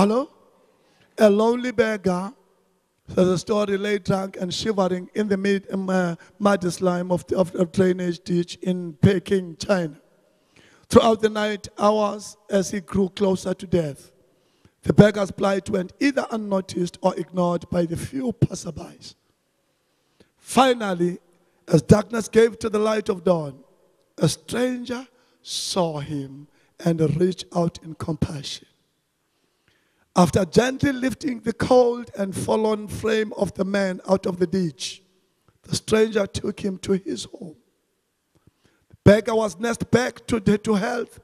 Hello? A lonely beggar, says a story, lay drunk and shivering in the mid, uh, muddy slime of, the, of a drainage ditch in Peking, China. Throughout the night hours, as he grew closer to death, the beggar's plight went either unnoticed or ignored by the few passerbys. Finally, as darkness gave to the light of dawn, a stranger saw him and reached out in compassion. After gently lifting the cold and fallen frame of the man out of the ditch, the stranger took him to his home. The beggar was nursed back to, to health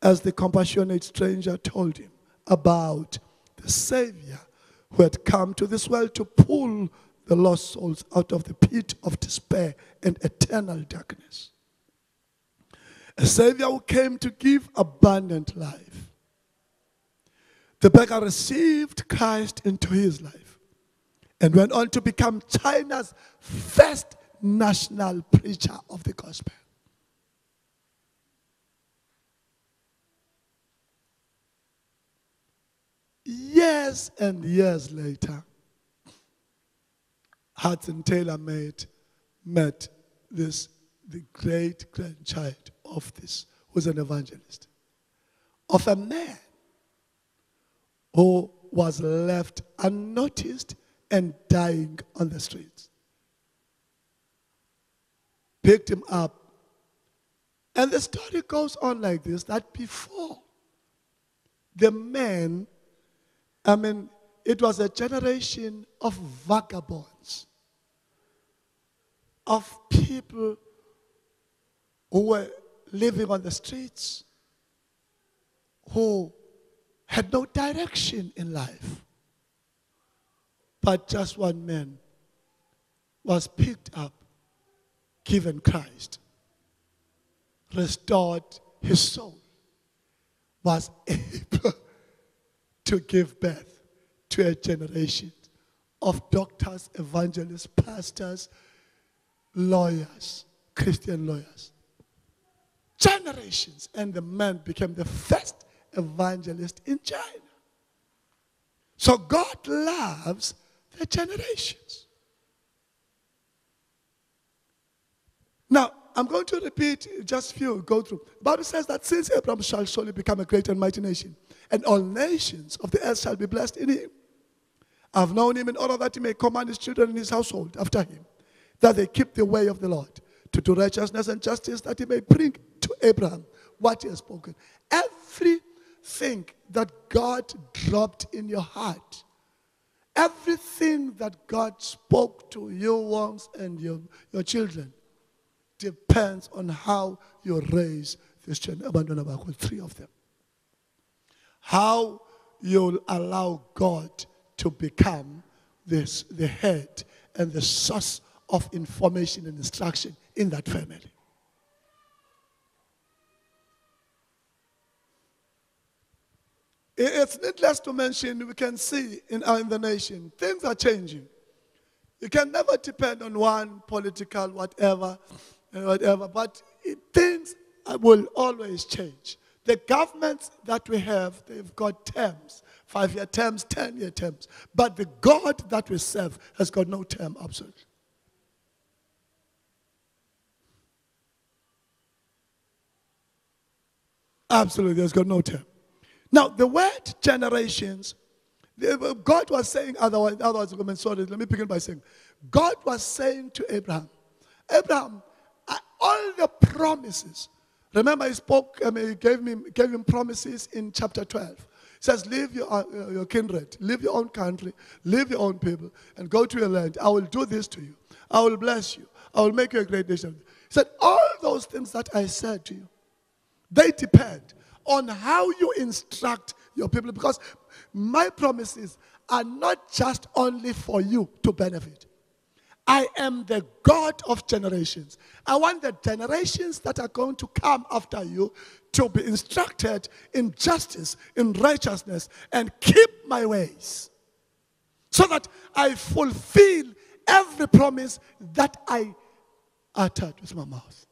as the compassionate stranger told him about the Savior who had come to this world to pull the lost souls out of the pit of despair and eternal darkness. A Savior who came to give abundant life. The beggar received Christ into his life and went on to become China's first national preacher of the gospel. Years and years later, Hudson Taylor made, met this the great grandchild of this, who's an evangelist, of a man who was left unnoticed and dying on the streets. Picked him up. And the story goes on like this that before the man, I mean, it was a generation of vagabonds, of people who were living on the streets, who had no direction in life. But just one man was picked up, given Christ, restored his soul, was able to give birth to a generation of doctors, evangelists, pastors, lawyers, Christian lawyers generations. And the man became the first evangelist in China. So God loves the generations. Now, I'm going to repeat just a few, go through. The Bible says that since Abraham shall surely become a great and mighty nation, and all nations of the earth shall be blessed in him. I've known him in order that he may command his children and his household after him, that they keep the way of the Lord, to do righteousness and justice, that he may bring to Abraham what he has spoken. Everything that God dropped in your heart, everything that God spoke to you once and your, your children, depends on how you raise this children. Three of them. How you'll allow God to become this, the head and the source of information and instruction in that family. It's needless to mention, we can see in, in the nation, things are changing. You can never depend on one political whatever, uh, whatever, but it, things will always change. The governments that we have, they've got terms, five-year terms, ten-year terms. But the God that we serve has got no term, absolutely. Absolutely, there's got no term. Now, the word generations, God was saying, otherwise, otherwise, sorry, let me begin by saying, God was saying to Abraham, Abraham, all the promises, remember he spoke, I mean, he gave, me, gave him promises in chapter 12. He says, leave your, uh, your kindred, leave your own country, leave your own people, and go to your land. I will do this to you. I will bless you. I will make you a great nation. He said, all those things that I said to you, they depend on how you instruct your people because my promises are not just only for you to benefit. I am the God of generations. I want the generations that are going to come after you to be instructed in justice, in righteousness, and keep my ways. So that I fulfill every promise that I uttered with my mouth.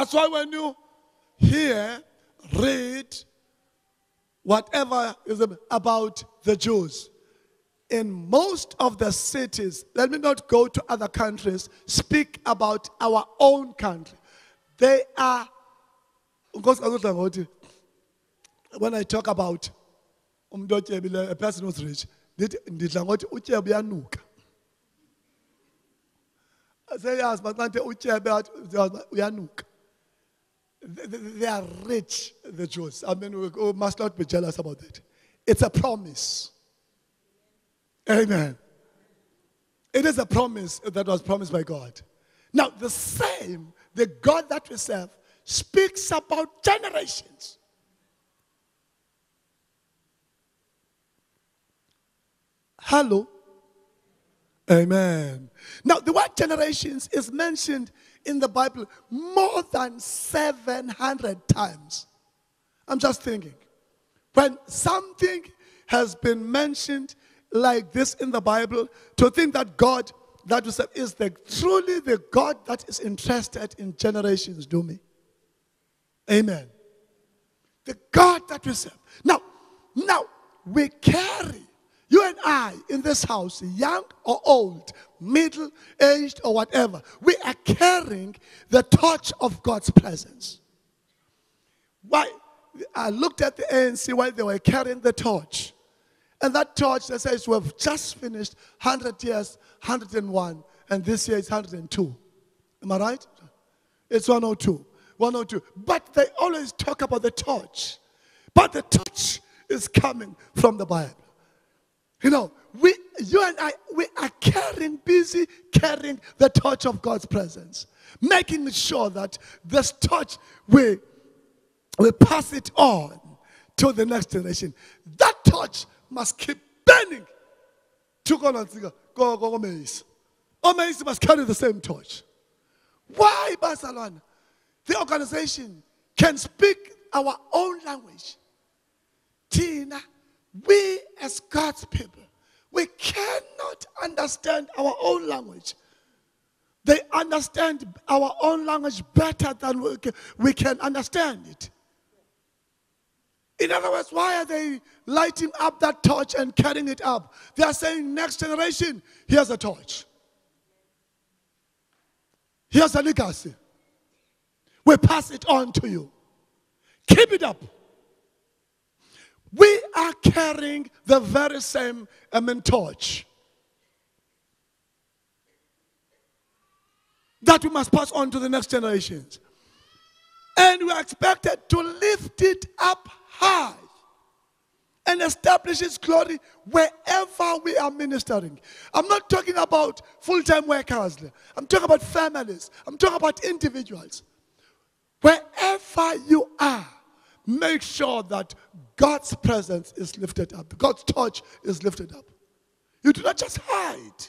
That's why when you hear read whatever is about the Jews. In most of the cities, let me not go to other countries, speak about our own country. They are, when I talk about a person who's rich, ndidla ngothi utyebe uyanuka seyazi maxanti utyebe uyanuka they are rich, the Jews. I mean, we must not be jealous about that. It's a promise. Amen. It is a promise that was promised by God. Now, the same, the God that we serve, speaks about generations. Hello. Amen. Now, the word generations is mentioned in the Bible more than 700 times. I'm just thinking. When something has been mentioned like this in the Bible, to think that God that we serve is the truly the God that is interested in generations, do me. Amen. The God that we serve. Now, now we carry you and I in this house, young or old, middle aged or whatever, we are carrying the torch of God's presence. Why? I looked at the ANC while they were carrying the torch. And that torch that says we have just finished 100 years, 101, and this year it's 102. Am I right? It's 102. 102. But they always talk about the torch. But the torch is coming from the Bible. You know, we, you and I, we are carrying, busy carrying the torch of God's presence, making sure that this torch, we, we pass it on to the next generation. That torch must keep burning. Go, go, go, maize. Omaisi oh, must carry the same torch. Why, Barcelona? The organization can speak our own language. Tina we as God's people, we cannot understand our own language. They understand our own language better than we can, we can understand it. In other words, why are they lighting up that torch and carrying it up? They are saying, next generation, here's a torch. Here's a legacy. We pass it on to you. Keep it up. We are carrying the very same amen, torch that we must pass on to the next generations. And we are expected to lift it up high and establish its glory wherever we are ministering. I'm not talking about full time workers, I'm talking about families, I'm talking about individuals. Wherever you are, make sure that God's presence is lifted up. God's touch is lifted up. You do not just hide.